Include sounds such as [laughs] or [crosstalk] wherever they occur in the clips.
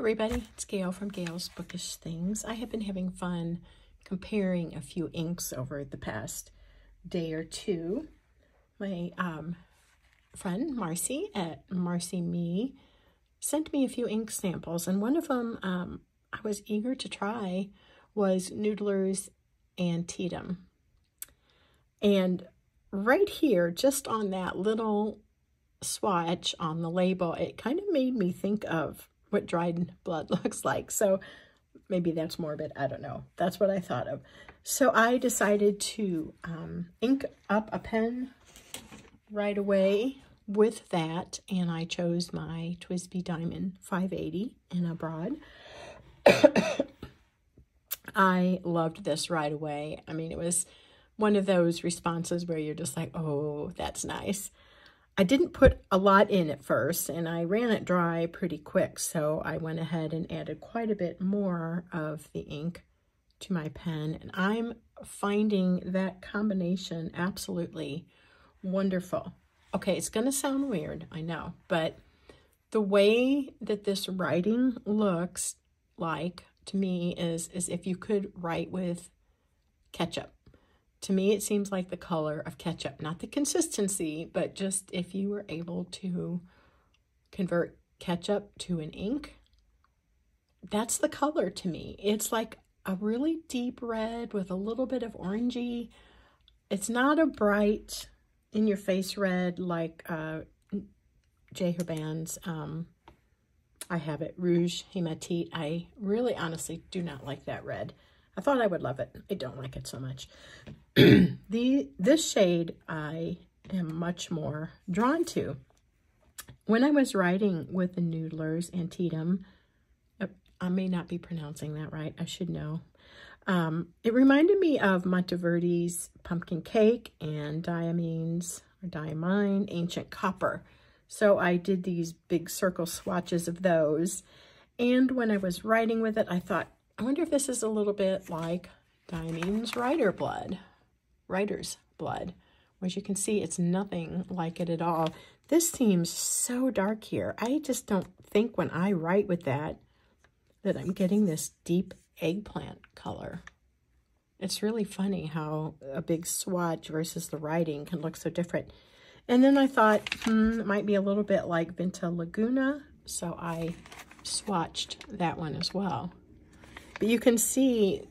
everybody, it's Gail from Gail's Bookish Things. I have been having fun comparing a few inks over the past day or two. My um, friend Marcy at MarcyMe sent me a few ink samples, and one of them um, I was eager to try was Noodler's Antietam. And right here, just on that little swatch on the label, it kind of made me think of what dried blood [laughs] looks like. So maybe that's morbid. I don't know. That's what I thought of. So I decided to um, ink up a pen right away with that. And I chose my TWSBI Diamond 580 in a broad. [coughs] I loved this right away. I mean, it was one of those responses where you're just like, oh, that's nice. I didn't put a lot in at first and I ran it dry pretty quick. So I went ahead and added quite a bit more of the ink to my pen. And I'm finding that combination absolutely wonderful. Okay, it's going to sound weird, I know, but the way that this writing looks like to me is, is if you could write with ketchup. To me, it seems like the color of ketchup, not the consistency, but just if you were able to convert ketchup to an ink, that's the color to me. It's like a really deep red with a little bit of orangey. It's not a bright in-your-face red like uh, J. Herbin's, um, I have it, Rouge Hematite. I really honestly do not like that red. I thought I would love it. I don't like it so much. [clears throat] the This shade I am much more drawn to. When I was writing with the Noodlers Antietam, I may not be pronouncing that right. I should know. Um, it reminded me of Monteverde's Pumpkin Cake and Diamine's, or Diamine, Ancient Copper. So I did these big circle swatches of those. And when I was writing with it, I thought, I wonder if this is a little bit like Diamine's Writer Blood, Writer's Blood. As you can see, it's nothing like it at all. This seems so dark here. I just don't think when I write with that, that I'm getting this deep eggplant color. It's really funny how a big swatch versus the writing can look so different. And then I thought, hmm, it might be a little bit like Vinta Laguna, so I swatched that one as well. But you can see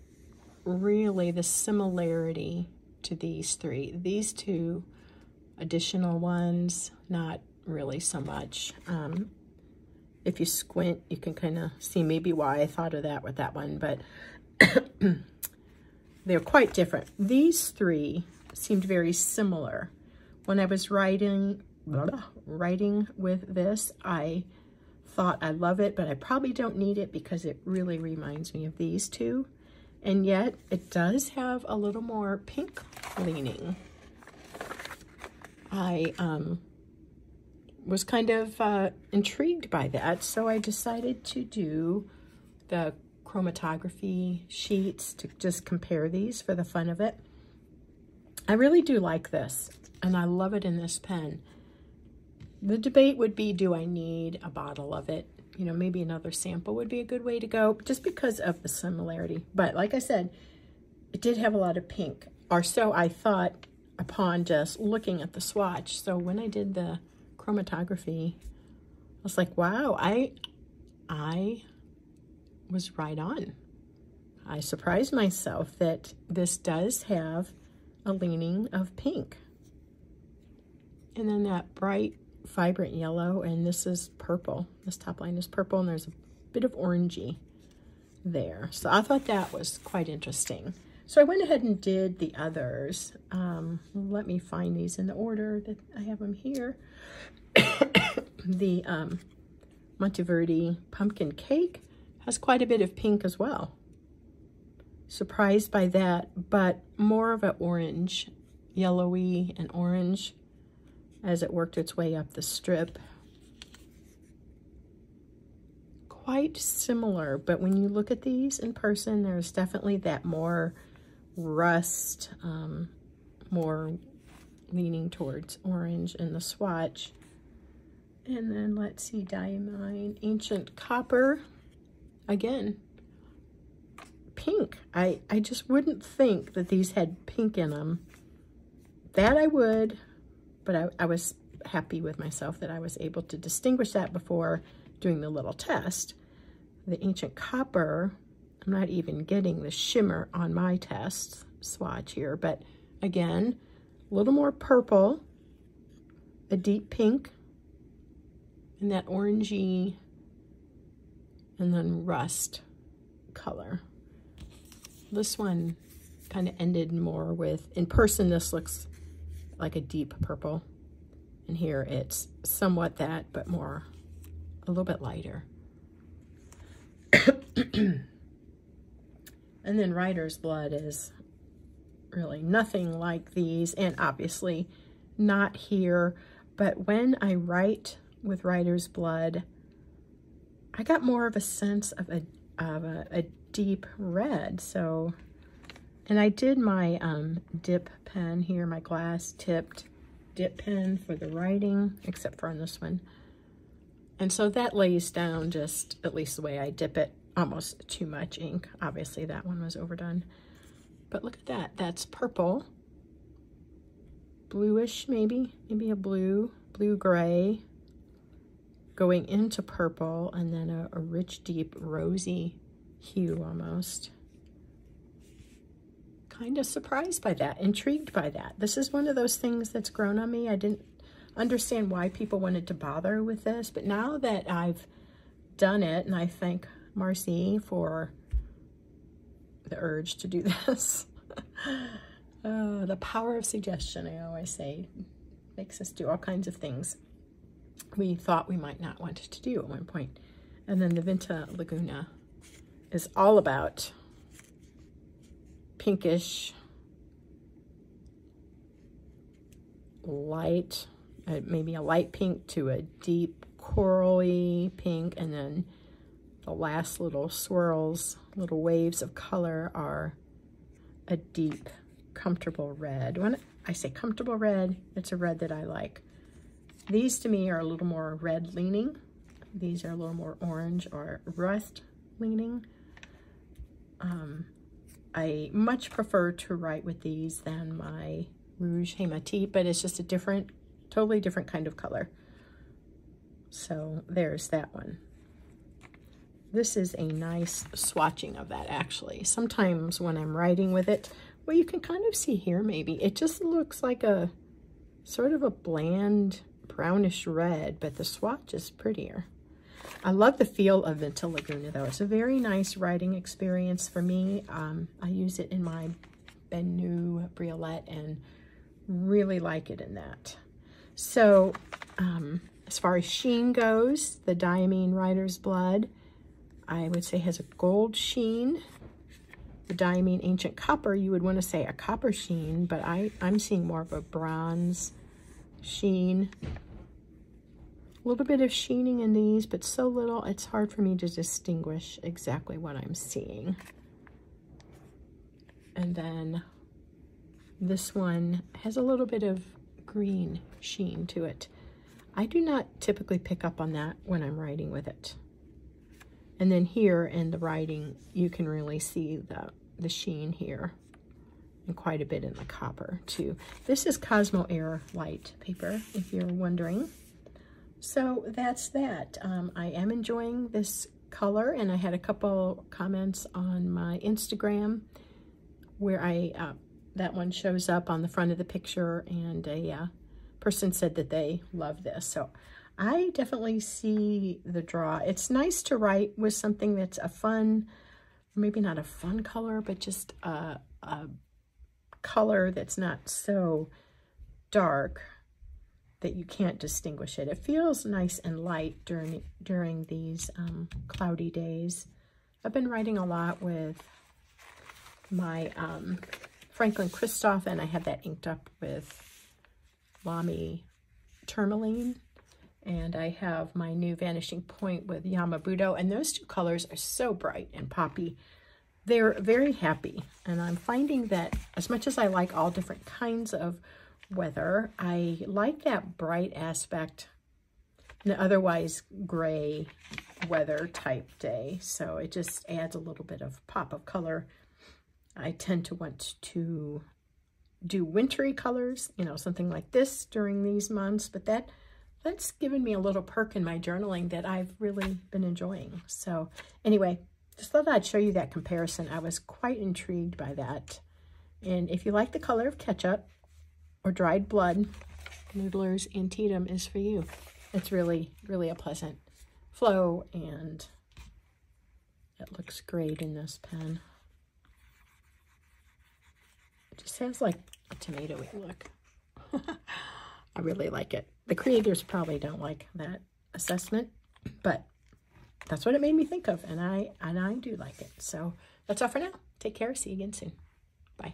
really the similarity to these three. These two additional ones, not really so much. Um, if you squint, you can kind of see maybe why I thought of that with that one, but [clears throat] they're quite different. These three seemed very similar. When I was writing, blah, writing with this, I thought I love it, but I probably don't need it because it really reminds me of these two. And yet it does have a little more pink leaning. I um, was kind of uh, intrigued by that, so I decided to do the chromatography sheets to just compare these for the fun of it. I really do like this, and I love it in this pen. The debate would be, do I need a bottle of it? You know, maybe another sample would be a good way to go, just because of the similarity. But like I said, it did have a lot of pink, or so I thought upon just looking at the swatch. So when I did the chromatography, I was like, wow, I, I was right on. I surprised myself that this does have a leaning of pink. And then that bright vibrant yellow, and this is purple. This top line is purple, and there's a bit of orangey there. So I thought that was quite interesting. So I went ahead and did the others. Um, let me find these in the order that I have them here. [coughs] the um, Monteverde pumpkin cake has quite a bit of pink as well. Surprised by that, but more of an orange, yellowy and orange as it worked its way up the strip. Quite similar, but when you look at these in person, there's definitely that more rust, um, more leaning towards orange in the swatch. And then let's see, Diamine Ancient Copper. again, pink. I, I just wouldn't think that these had pink in them. That I would, but I, I was happy with myself that I was able to distinguish that before doing the little test. The Ancient Copper, I'm not even getting the shimmer on my test swatch here, but again, a little more purple, a deep pink, and that orangey, and then rust color. This one kind of ended more with, in person, this looks like a deep purple. And here it's somewhat that, but more, a little bit lighter. [coughs] and then Writer's Blood is really nothing like these, and obviously not here. But when I write with Writer's Blood, I got more of a sense of a, of a, a deep red. So, and I did my um, dip pen here, my glass tipped dip pen for the writing, except for on this one. And so that lays down just, at least the way I dip it, almost too much ink. Obviously that one was overdone. But look at that, that's purple. Bluish maybe, maybe a blue, blue-gray, going into purple, and then a, a rich, deep, rosy hue almost. Kind of surprised by that, intrigued by that. This is one of those things that's grown on me. I didn't understand why people wanted to bother with this, but now that I've done it, and I thank Marcy for the urge to do [laughs] this. oh, the power of suggestion, I always say, makes us do all kinds of things we thought we might not want to do at one point. And then the Vinta Laguna is all about pinkish, light, uh, maybe a light pink to a deep corally pink, and then the last little swirls, little waves of color are a deep, comfortable red. When I say comfortable red, it's a red that I like. These to me are a little more red leaning. These are a little more orange or rust leaning. Um, I much prefer to write with these than my Rouge Hematite, but it's just a different, totally different kind of color. So there's that one. This is a nice swatching of that actually. Sometimes when I'm writing with it, well you can kind of see here maybe, it just looks like a sort of a bland brownish red, but the swatch is prettier. I love the feel of Vinta Laguna though. It's a very nice writing experience for me. Um, I use it in my Benu Briolette and really like it in that. So um, as far as sheen goes, the Diamine Writer's Blood, I would say has a gold sheen. The Diamine Ancient Copper, you would want to say a copper sheen, but I, I'm seeing more of a bronze sheen. Little bit of sheening in these, but so little, it's hard for me to distinguish exactly what I'm seeing. And then this one has a little bit of green sheen to it. I do not typically pick up on that when I'm writing with it. And then here in the writing, you can really see the, the sheen here and quite a bit in the copper too. This is Cosmo Air Light paper, if you're wondering. So that's that. Um, I am enjoying this color and I had a couple comments on my Instagram where I, uh, that one shows up on the front of the picture and a uh, person said that they love this. So I definitely see the draw. It's nice to write with something that's a fun, maybe not a fun color, but just a, a color that's not so dark that you can't distinguish it. It feels nice and light during during these um, cloudy days. I've been writing a lot with my um, Franklin Christoph, and I have that inked up with Lamy Tourmaline. And I have my new Vanishing Point with Yamabudo, and those two colors are so bright and poppy. They're very happy, and I'm finding that as much as I like all different kinds of weather. I like that bright aspect, the otherwise gray weather type day. So it just adds a little bit of pop of color. I tend to want to do wintry colors, you know, something like this during these months, but that that's given me a little perk in my journaling that I've really been enjoying. So anyway, just thought I'd show you that comparison. I was quite intrigued by that. And if you like the color of ketchup or dried blood, Noodler's Antietam is for you. It's really, really a pleasant flow and it looks great in this pen. It just has like a tomatoey look. [laughs] I really like it. The creators probably don't like that assessment, but that's what it made me think of, and I and I do like it. So that's all for now. Take care. See you again soon. Bye.